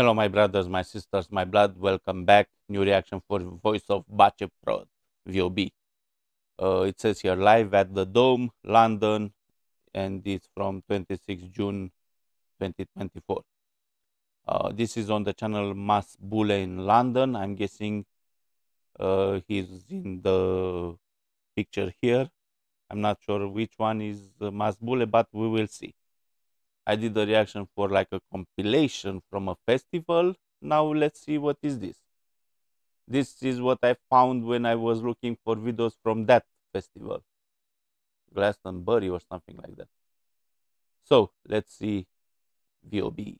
Hello, my brothers, my sisters, my blood. Welcome back. New reaction for Voice of Bace Prod, VOB. Uh, it says here live at the Dome, London, and it's from 26 June 2024. Uh, this is on the channel Mas Bule in London. I'm guessing uh, he's in the picture here. I'm not sure which one is Mas Bule, but we will see. I did a reaction for like a compilation from a festival. Now let's see what is this. This is what I found when I was looking for videos from that festival. Glastonbury or something like that. So let's see VOB.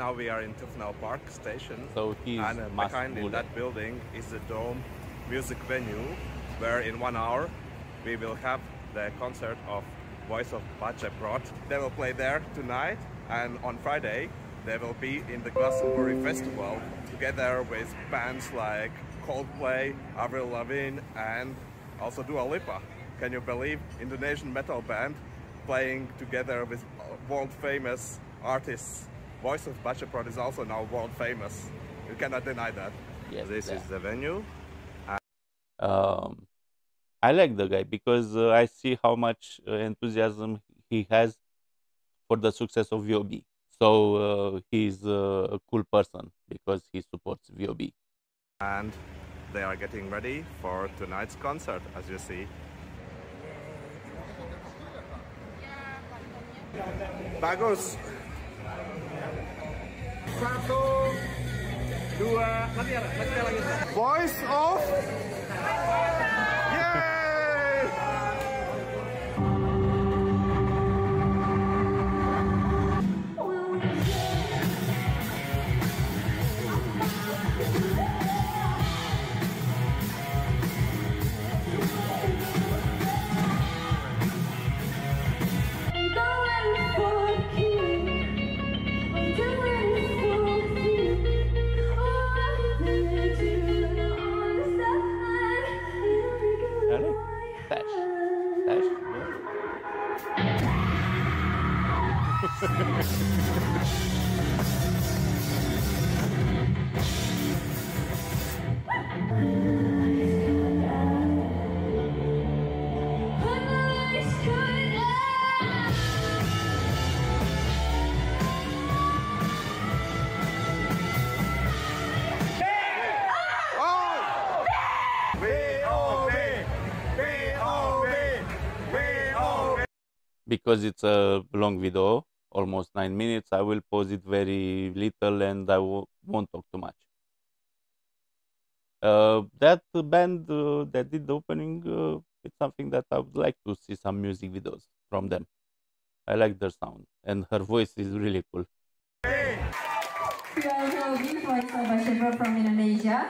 Now we are in Tufnell Park station. So he's and uh, behind in that building is the Dome Music Venue, where in one hour we will have the concert of Voice of Baceprot. They will play there tonight, and on Friday they will be in the Glastonbury Festival together with bands like Coldplay, Avril Lavigne, and also Dua Lipa. Can you believe Indonesian metal band playing together with world famous artists? Voice of Baceprot is also now world famous. You cannot deny that. Yes, this yeah. is the venue. um, I like the guy because uh, I see how much uh, enthusiasm he has for the success of VOB. So uh, he's uh, a cool person because he supports VOB. and they are getting ready for tonight's concert as you see bagus satu dua voice of Because it's a long video, almost nine minutes, I will pause it very little and I won't talk too much. Uh, that band uh, that did the opening, uh, it's something that I would like to see some music videos from them. I like their sound and her voice is really cool. Voice of Bashir from Indonesia.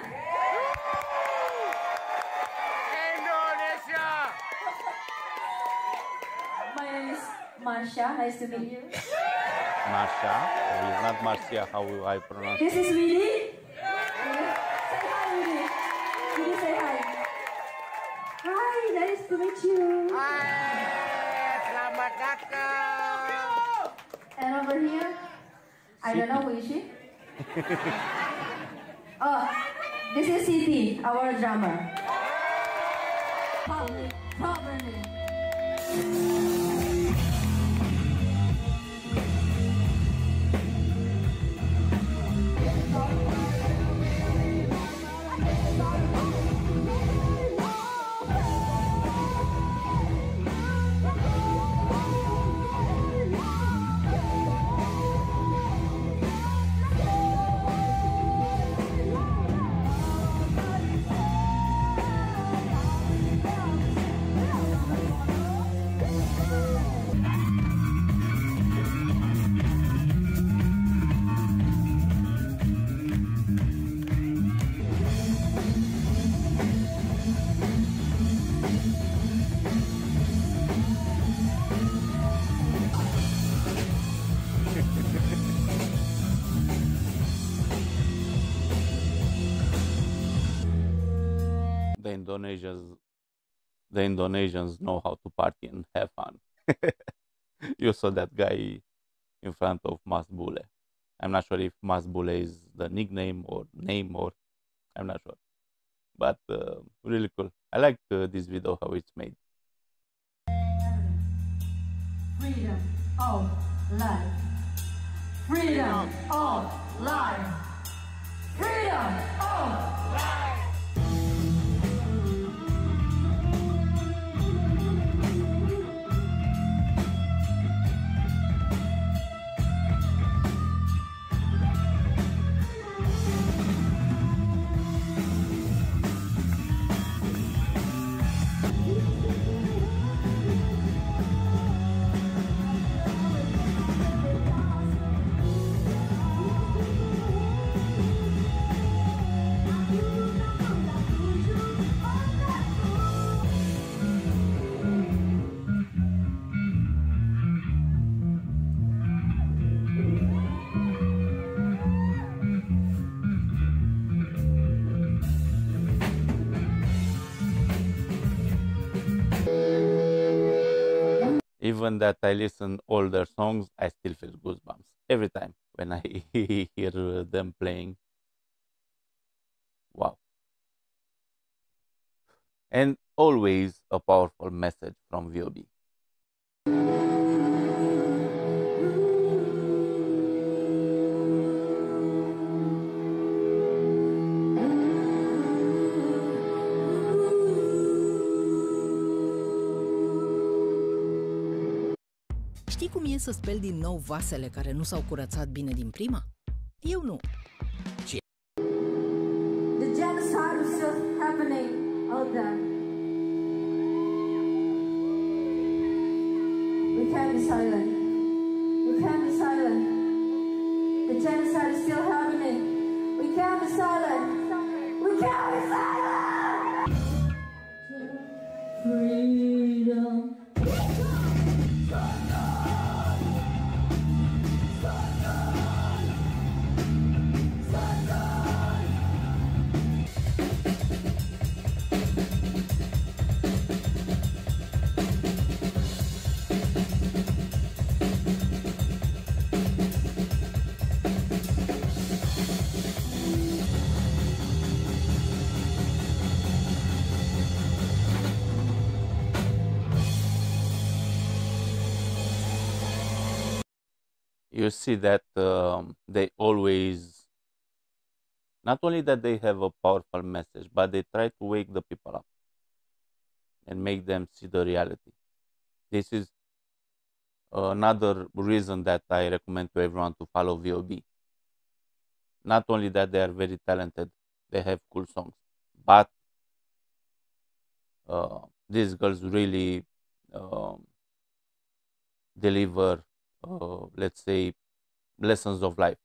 My name is Marsya. Nice to meet you. Marsya, uh, it's not Marcia, how I pronounce This is Widi. Say hi, Widi. Widi, say hi. Hi, nice to meet you. Selamat datang. And over here, I don't know who is she. oh, this is Siti, our drummer. Probably, probably. Indonesians the Indonesians know how to party and have fun. you saw that guy in front of Mas Bule. I'm not sure if Mas Bule is the nickname or name or I'm not sure. But uh, really cool. I like uh, this video how it's made. Freedom of life. Freedom of life. Freedom of life. Even that I listen older songs, I still feel goosebumps every time when I hear them playing. Wow. And always a powerful message from VOB. Știi cum e să speli din nou vasele care nu s-au curățat bine din prima? Eu nu. The genocide is still happening out there. We can't be silent. We can't be silent. The genocide is still happening. We can't be silent. We can't be silent. You see that um, they always not only that they have a powerful message but they try to wake the people up and make them see the reality. This is another reason that i recommend to everyone to follow vob not only that they are very talented they have cool songs but uh, these girls really um, deliver uh, let's say lessons of life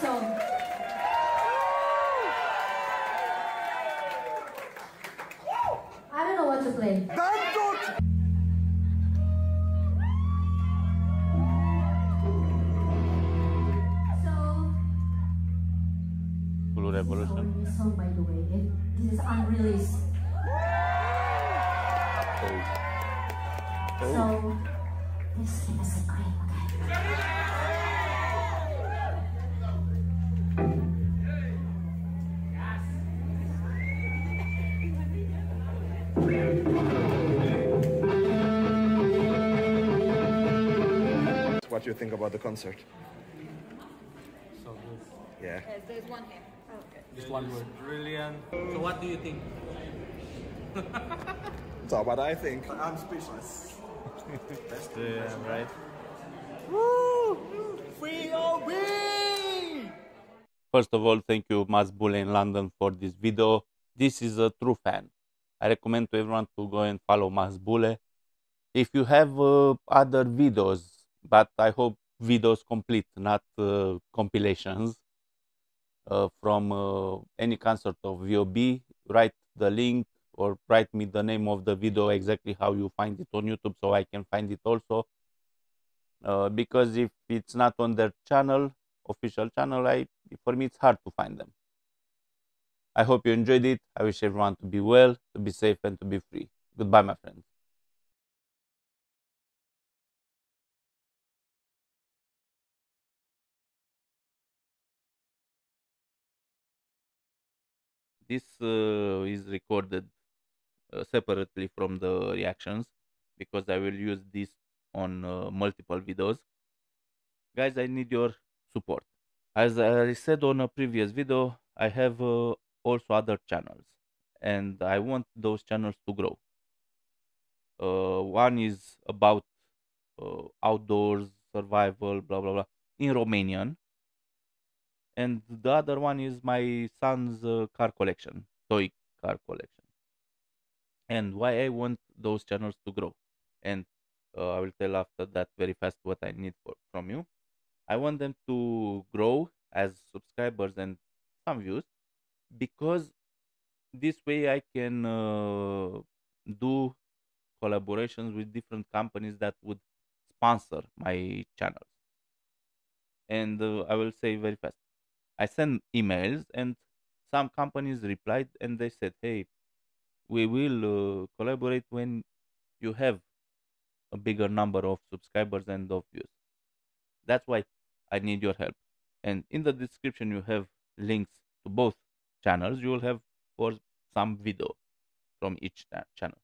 song. I don't know what to play. What do you think about the concert? So good. Yeah. there's one here oh, okay Just one word. Brilliant. So what do you think? So what I think. I'm speechless. Yeah, uh, right. First of all, thank you, Masbule in London, for this video. This is a true fan. I recommend to everyone to go and follow Masbule. If you have uh, other videos, but I hope videos complete, not uh, compilations, uh, from uh, any concert of VOB, write the link or write me the name of the video exactly how you find it on YouTube so I can find it also. Uh, because if it's not on their channel, official channel, I for me it's hard to find them. I hope you enjoyed it. I wish everyone to be well, to be safe, and to be free. Goodbye, my friends. This uh, is recorded uh, separately from the reactions because I will use this on uh, multiple videos. Guys, I need your support. As I said on a previous video, I have uh, also other channels and I want those channels to grow. Uh, one is about uh, outdoors, survival, blah blah blah, in Romanian, and the other one is my son's uh, car collection, toy car collection. And why I want those channels to grow, and uh, I will tell after that very fast what I need for, from you. I want them to grow as subscribers and some views because this way I can uh, do collaborations with different companies that would sponsor my channels. And uh, I will say very fast. I send emails and some companies replied and they said, "Hey, we will uh, collaborate when you have a bigger number of subscribers and of views." That's why I need your help. And in the description, you have links to both channels. You will have for some video from each channel.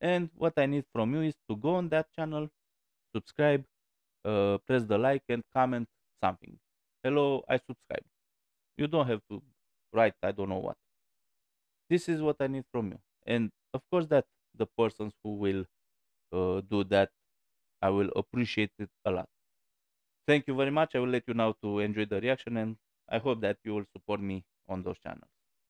And what I need from you is to go on that channel, subscribe, uh, press the like, and comment something. Hello, I subscribe. You don't have to write, I don't know what. This is what I need from you. And of course, that the persons who will uh, do that, I will appreciate it a lot. Thank you very much. I will let you now to enjoy the reaction and I hope that you will support me on those channels.